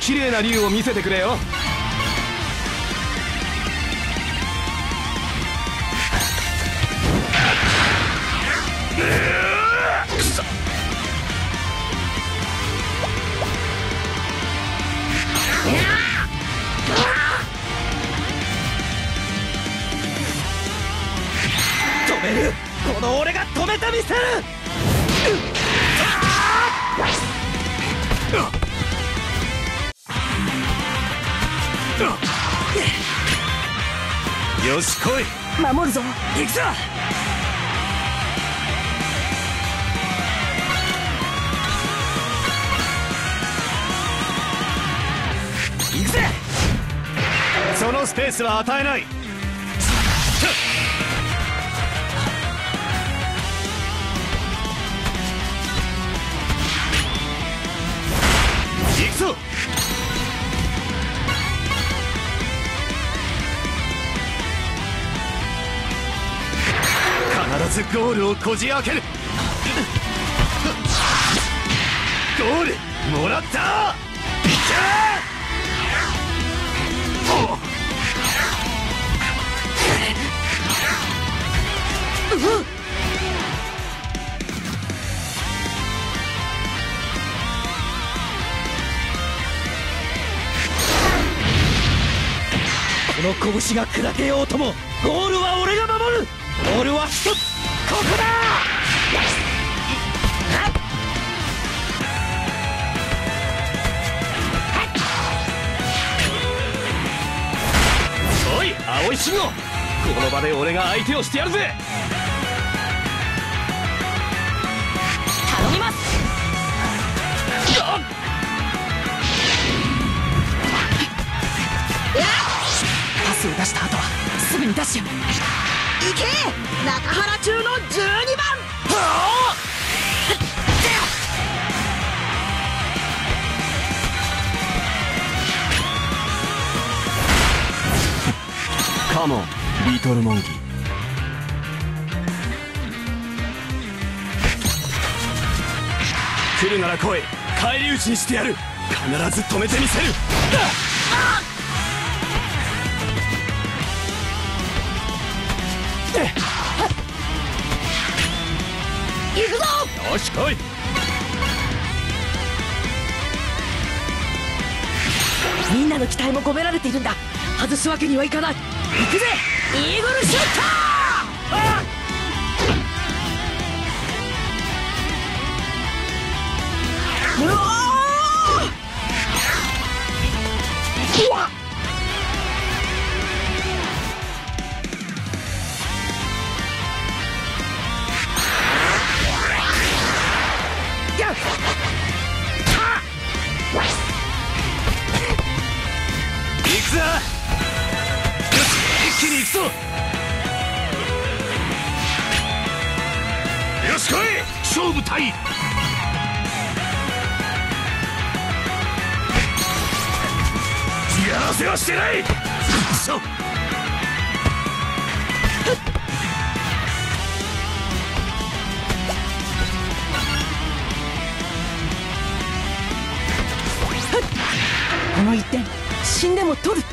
綺麗な竜を見せてくれよ。よし来い。守るぞ。行くぞ。行くぜ。そのスペースは与えないゴールをこじ開ける。ゴールもらった？いけおこの拳が砕けようともゴールは俺が守る。ゴールは一つこの場で俺が相手をしてやるぜ。頼みます。パスを出した後はすぐにダッシュ行け。中原中の12番モンリトルモンキー。来るなら来い。返り討ちにしてやる。必ず止めてみせる。行くぞ！よし来い。みんなの期待も込められているんだ。外すわけにはいかない。行くぜ。イーグルシュート。うわ勝負対やらせはしてない。くそこの一点死んでも取る。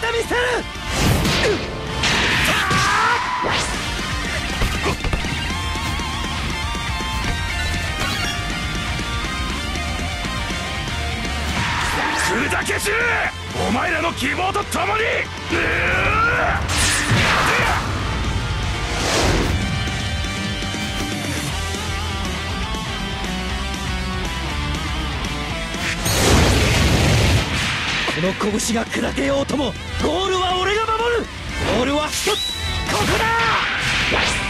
てみせる砕け散るお前らの希望と共にこの拳が砕けようともゴールは俺が守る。ゴールは一つここだ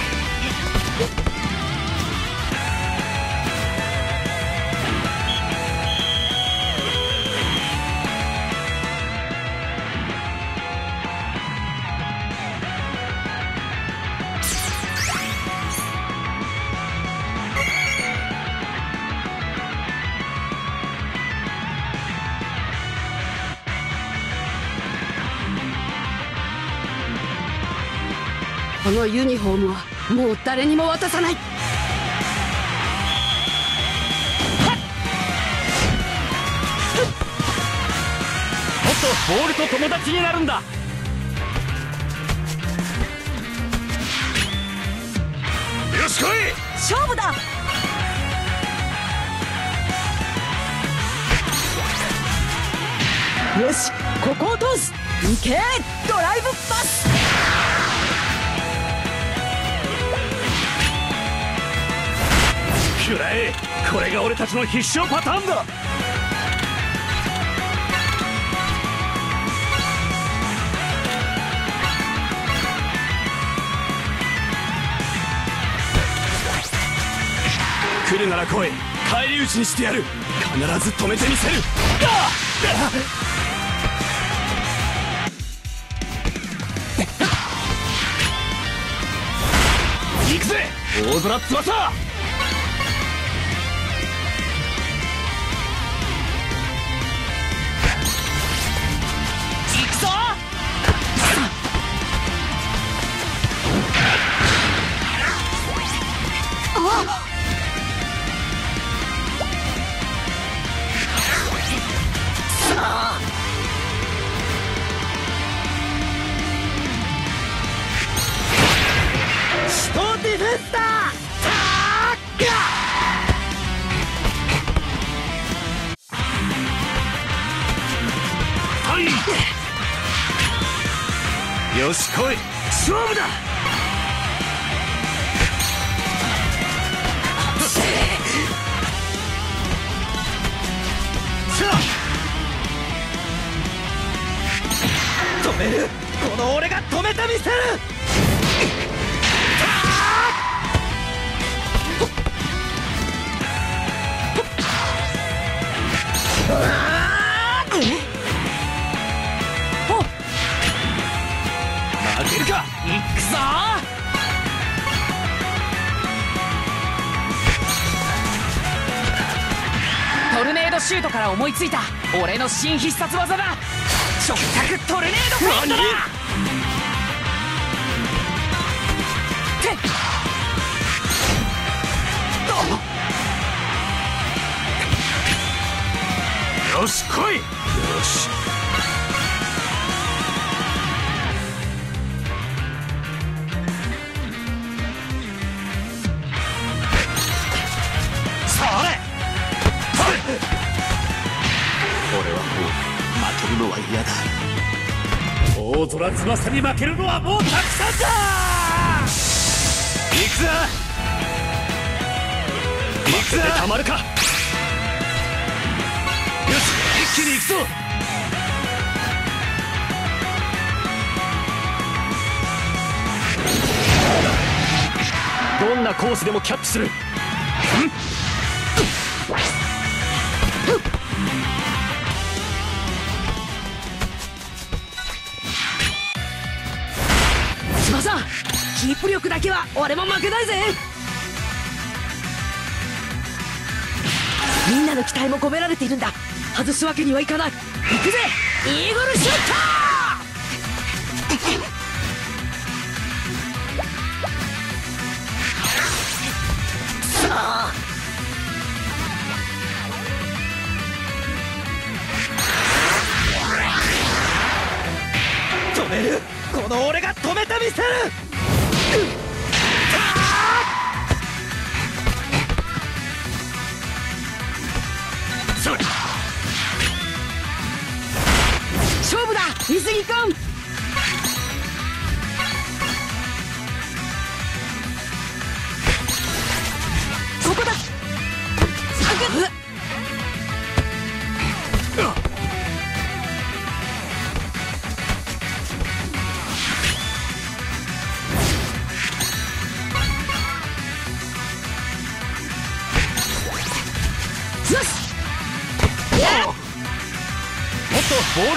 このユニフォームはもう誰にも渡さない。もっ。とボールと友達になるんだ。よし来い。勝負だ。よしここを通す。行け。ドライブパスくらえ。これが俺たちの必勝パターンだ。来るなら来い。返り討ちにしてやる。必ず止めてみせる。行くぜ。大空翼。よし来い。勝負だ。止める。この俺が止めてみせるシュートから思いついた俺の新必殺技だ。直角トルネードフェイントだ。てよし来い。よし大空翼に負けるのはもうたくさんだ！行くぞ！行くぞ！たまるか！よし一気に行くぞ！どんなコースでもキャッチするキープ力だけは俺も負けないぜ。みんなの期待も込められているんだ。外すわけにはいかない。行くぜ。イーグルシュート!さあの俺が止めてみせる！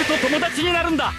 と友達になるんだ。